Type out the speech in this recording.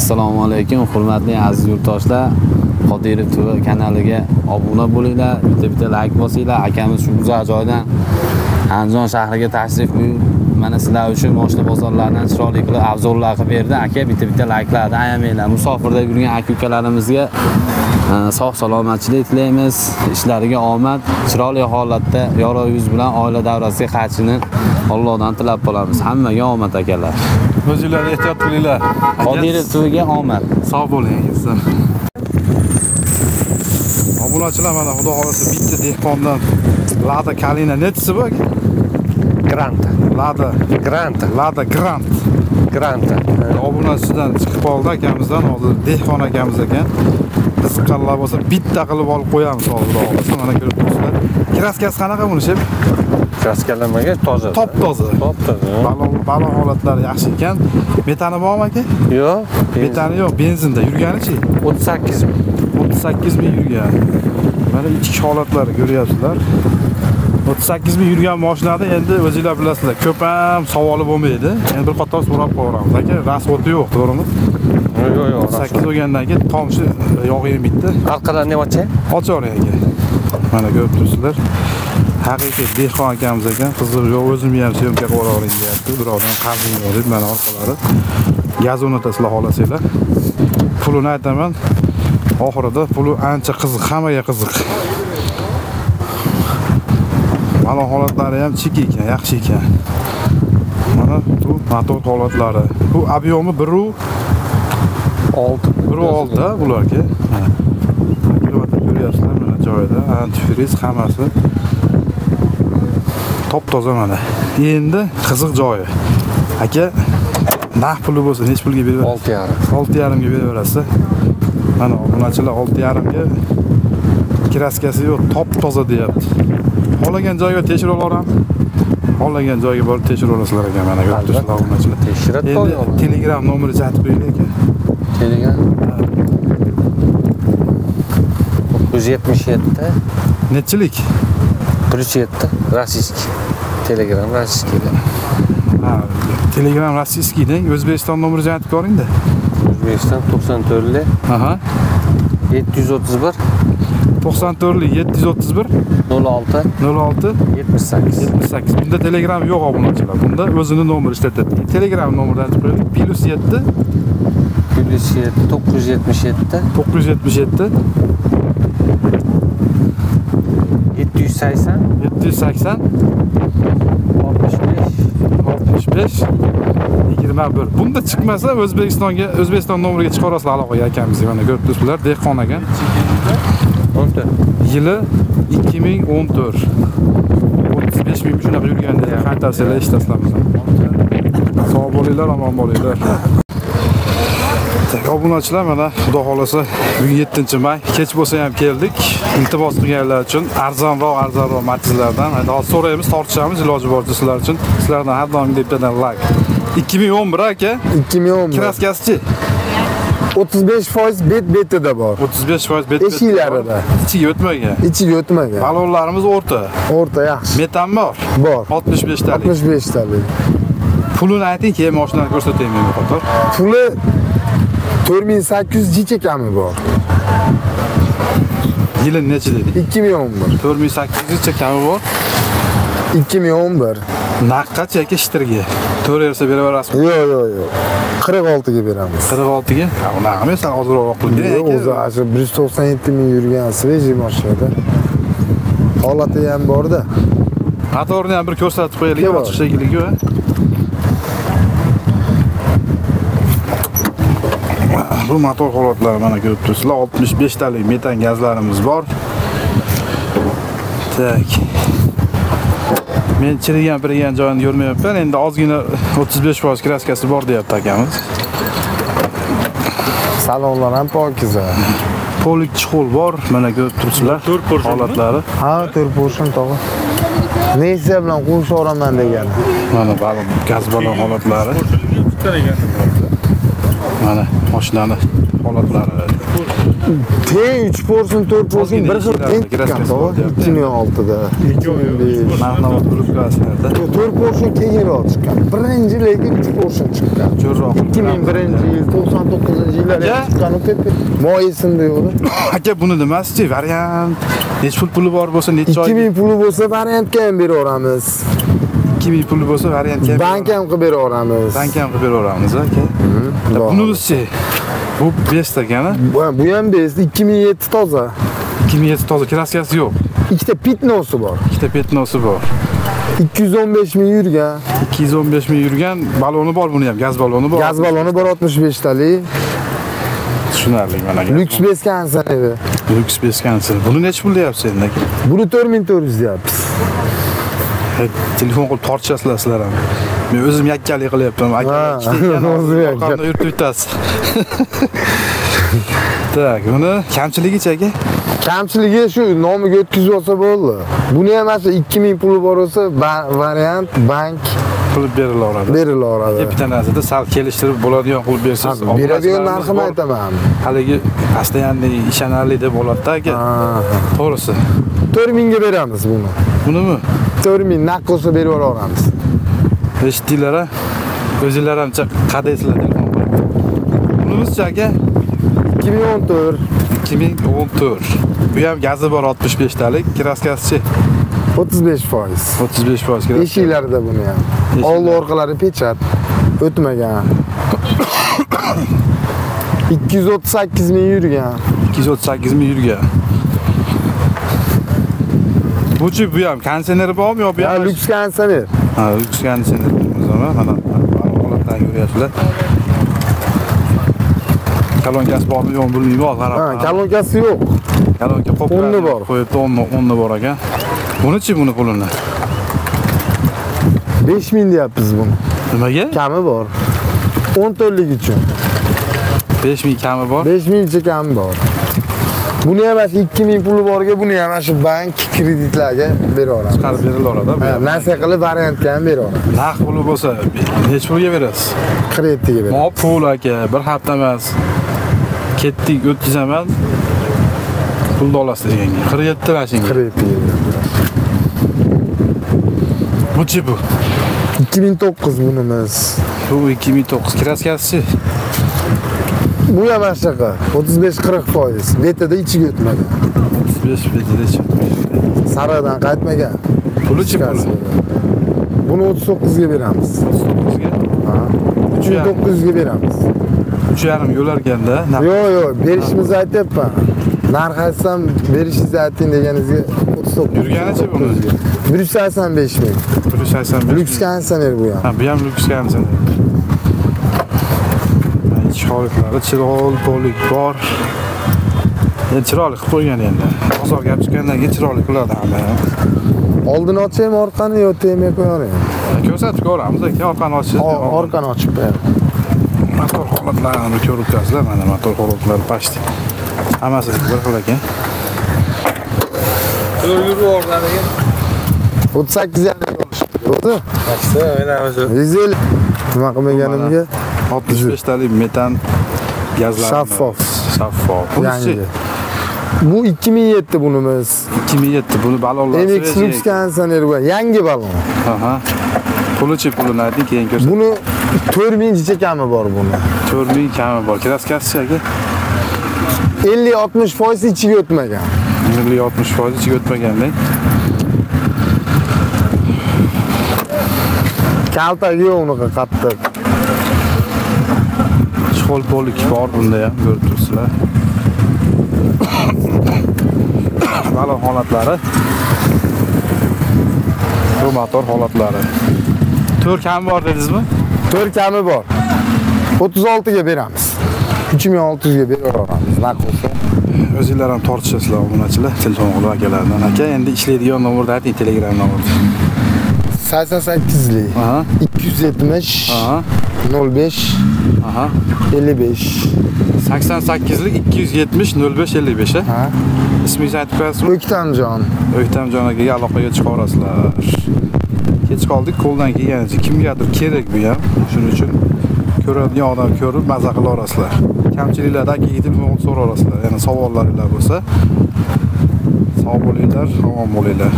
assalomu alaykum hurmatli aziz yurtdoshlar. Qodirov tv kanaliga obuna bo'linglar bitta bitta layk bosinglar. Akamiz shu go'zal joydan andijon shahriga tashrif buyurib mana sizlar uchun moshina bozorlaridan chiroyli qilib obzorlar qilib berdi. Aka bitta bitta layklarni ayamanglar. Musofirda yurgan aka ukalarimizga sog' salomatchilik tilaymiz. Ishlariga omad. Chiroyli holatda yorug' yuz bilan oila davrasiga qaytishini allohdan tilab qolamiz. Hammaga omad akalar. O'zinglar ehtiyot bo'linglar qodirov tvga omad. Sog' bo'ling obunachilar mana xudo xohlasa bitta dehqondan. Lada kalina nechisi bu aka? Granta. lada. Granta. lada grant. Granta. obunachisidan chiqib qoldi akamizdan hozir dehqon akamiz ekan qiziqqanlar bo'lsa bitta qilib olib qo'yamiz hozir xohlasa mana ko'rib turibsizlar. Kraskasi qanaqa buni shep? Kraskalanmagan toza. top toza. Top toza. balon balon holatlari yaxshi ekan. Metani bormi aka Yo'q. metani yo'q benzinda. Yurganichi? 38 ming. 38 ming yurgan. Mana ichki holatlari ko'ryapsizlar 38 ming yurgan mashinada endi o'zinglar bilasizlar ko'p ham savoli bo'lmaydi. Endi bir qator so'rab qo'yaveramiz. Aka rasvoti yo'q to'g'rimi? Yo'q, yo'q, yo'q. 38 bo'lgandan keyin tomchi yog'i yemaydi Orqadan nima ochay? ochavering aka. Mana ko'rib turibsizlar. Haqiqiy dehqon akamiz ekan qiziq yo'q o'zimni ham syomka qilib yuboravering deyapti. Birovdan qarzing yo'q deb mana orqalari. Gaz o'rnatasizlar xohlasanglar. Pulini aytaman oxirida puli ancha qiziq hammaga qiziq mana holatlari ham chek ekan yaxshi ekan. Mana bu motor holatlari. Bu объемi biru 6. biru olti bularga. Mana kilovatr ko'ryapsizlar mana joyida antifriz hammasi. Top toza mana. Endi qiziq joyi. Aka naq puli bo'lsa nechi pulga berib 6 yarim. olti yarimga beraverasiz mana obunachilar olti yarimga kraskasi yo'q top toza deyapti xohlagan joyga tekshirib olaveramiz xohlagan joyga borib tekshirib olasizlar ekan mana turibsizlar obunachilar Tekshirib endi telegram nomeringizni aytib qo'ying aka. Telegram? 977 nechilik? Plus 7 rossiyskiy. Telegram rossiyskiy. Ha, Telegram rossiyskiydan O'zbekiston nomeringizni aytib ko'ringda. O'zbekiston 94 Aha. 731 94 731 06 06 78. 78. Bunda Telegram yo'q obunachilar. Bunda o'zini nomeri ishlatadi. Telegram nomerini aytib. Plus 7 plus 7 977 977 780 780 65 65 21. Bunda chiqmasa O'zbekistonga O'zbekiston nomeriga chiqarasizlar aloqaga akamizga. Mana ko'rib turibsizlar, dehqon ekan. 14 Yili 2014. 35 ming shunaqa yurganda qaytarsizlar eshitasizlar bizni. Sog' bo'linglar, omon bo'linglar. Obunachilar mana xudo xolasa bugun 7-may kech bo'lsa ham keldik. Iltimos qilganlar uchun arzonroq, arzonroq matizlardan hadi hozir so'raymiz, tortishamiz iloji boricha sizlar uchun. Sizlardan har doim bittadan like. 2011 aka, 2011 kraskasichi 35% bet betida bor 35% bet. Eshiklarida. Ichiga o'tmagan. ichiga o'tmagan Balonlarimiz o'rta. o'rta yaxshi Metan bor. bor 65 talik. 65 talik Pulini ayting, keyin mashinani ko'rsataymi men qator. puli 4800 jicha kami bor Yili necha dedik? 2011 4800 cha kami bor. 2011 Naqqa cheka shtirga. To'raversa beraverasizmi? yo'q yo'q yo'q 46 ga beramiz. 46 ga. Ha, unaqa emas, san ozroq qilib Yo'q, o'zi shu 197 ming yurgan svejiy mashinada holati ham borda. Motorni ham bir ko'rsatib qo'yaylik, ochiq shekilligi Bu motor holatlari mana ko'rib turibsizlar. 65 talik metan gazlarimiz bor. Tak. Men chirigan pirigan joyini ko'rmayapman. Endi ozgina 35% kraskasi bor deyapti akamiz. salonlar ham pokiza Polik chuqur bor. Mana ko'rib turibsizlar. holatlari. ha to'rt portion tog'a nessiya bilan qo'shib yuboraman degan Mana gaz balon holatlari. Mana mashinani holatlari. teng 3 porsin 4 porsin bir xil teng kerak chiqqan bor deyapti. 2006da 2005 Narxnoma trubkasida 4 porsin kengroq chiqqan birinchi lekin 3 porsin chiqqan ko'rroq. 2001 yil 99 yillar Ya. chiqqan u pepe moy esimda yo'qda Aka buni nimasichi? Variant. Necha pul puli bor bo'lsa, necha oy 2000 puli bo'lsa variantga ham beraveramiz 2000 puli bo'lsa variantga bank ham qilib beraveramiz bank ham qilib beraveramiz aka. bor. Bunimizchi bu best ekani. bu bu ham best 2007 toza 2007 toza kraskasi yo'q. ikkita pitnosi bor Ikkita petnosi bor. 215 ming yurgan 215 ming yurgan baloni bor buni ham, gaz baloni bor. gaz baloni 165 talik tushunarli mana lyuks beskansan edi Lux beskansi. Buni necha pul deyapsiz endi aka? buni 4400 deyapmiz He, telefon qilib tortishasizlar sizlar ham. Men o'zim yakkalik qilyapman. Aka orqamda yurtib bitasiz. Tak, buni kamchiligicha aka? kamchiligi shu nomiga o'tkazib olsa bo'ldi buni ham mana shu 2000 puli bor bo'lsa variant bank Qilib berilaveradi. berilaveradi Bitta narsada sal kelishtirib bo'ladigan qilib bersangiz. beradigan narxini aytaman Haligi постоянный ishonarli deb bo'ladi-da aka. To'g'risi. 4000 ga beramiz buni Bunimi? 4000 naqd bo'lsa berib yuboramiz Eshitdinglar a? O'zinglar ham qadaysizlar telefon qilib. Aka? 2014 2014. Bu ham gazi bor 65 talik, kraskasichi 35 foiz. 35 foiz kraska. eshiklarida buni ham. Oldi orqalari pechat. O'tmagan. 238 ming yurgan. 238 ming yurgan. Buchi bu ham konditsioneri bormi yo bu ham? lyuks konditsioner Ha, lyuks konditsioner. Mana mana holatdan ko'ryapsizlar. Kalonkasi bormi yo'qmi bilmayman, qarab. ha kalonkasi yo'q Kalonka qo'plar. O'nni bor. Qo'yibdi, o'nni, o'nni bor ekan. Buni-chi buni pulini? 5000 deyapmiz buni Nimaga? kami bor 10 to'rtlik uchun 5000 kami bor. 5000 cha kami bor buni ham shu 2000 puli borga buni ham shu bank kreditlarga beraveramiz Chiqarib berilaveradi. Ha, nasiya qilib variantga ham beraveramiz Naq puli bo'lsa, necha pulga berasiz? 47 ga beramiz Mo pul aka, bir hafta emas. Ketdik, o'tkazaman. Pulni olasiz deganga. 47 mashinga. 47 ga beramiz Buchi bu? 2009 bunimiz Bu 2009 kraskasichi. Bu ham shunaqa 35-40 foiz betida ichiga o'tmagan 35 betida chiqdi. sariqdan qaytmagan Pulichi puli? buni 39 ga beramiz 39 ga. Ha. 3900 ga beramiz 3,5 yo'larganda. yo'q yo'q berishimizni aytyapman narx aytsam berishingizni ayting deganingizga 39 Yurganichi buni? 185 ming 185. lyuks konditsioner bu ham Ha, bu ham lyuks konditsioner. Ichki holiklari chiroyli polik bor. Chiroyli qilib qo'ygan endi. Bozor gap chiqqandan keyin chiroyli qiladi hamma ham. oldini ochaymi orqani yo temay qo'yaveraymi Ko'rsatib ko'ramiz aka, orqani ochish. O- orqani ochib motor holatlarini ko'rib turasizlar. Mana motor holatlari past. Hammasi bir xil ekan. yurib o'rnariga 38 yarim olishibdi o'zi yaxshi mana shu 150 nima qilmaganimga 65 talik metan gazlar. Shaffof. Shaffof. yangi bu 2007 bunimiz 2007 buni balonlar. MX Lux konditsioner yangi balon Aha. Pulichi pulini ayting, keyin ko'rsat. buni 4000 chekami bor buni 4000 kami bor. Kraskasi aka. 50-60 foiz ichiga o'tmagan 60 foiz ichiga o'tmaganda. kaltagi yo'q unaqa qattiq Chol polik bor bunda ham ko'rib turibsizlar. Balon holatlari. Bu motor holatlari. 4 kam bor dedingizmi? 4 kami bor 36 ga beramiz 3600 ga beraveramiz naq bo'lsa O'zinglar ham tortishasizlar obunachilar, telefon qilib akalardan. Aka, endi ishlaydigan nomerni ayting, Telegram nomerni. 88 lik Aha, 270 aha, 05 aha. 55 88 lik 270 05 55 ha? ha Ismingizni aytib qo'yasizmi? o'ktamjon O'ktamjon akaga aloqaga chiqaverasizlar. Kech qoldik, qo'ldan kelganicha kimgadir kerak bu ham. Shuning uchun ko'radigan odam ko'rib maza qilaverasizlar. kamchiliklarni akaga telefon qilib so'rayverasizlar ya'ni savollaringlar bo'lsa sog' bo'linglar omon bo'linglar